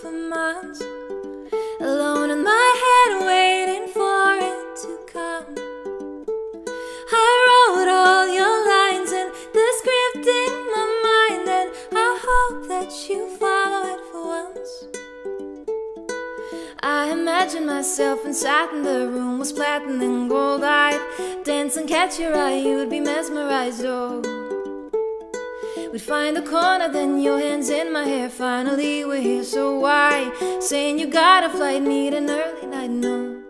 for months. Alone in my head, waiting for it to come. I wrote all your lines and the script in my mind, and I hope that you follow it for once. I imagine myself inside and the room was platinum and gold eyed. Dance and catch your eye, you would be mesmerized. Oh, we'd find the corner, then your hands in my hair. Finally, we're here, so why? Saying you got a flight, need an early night, no.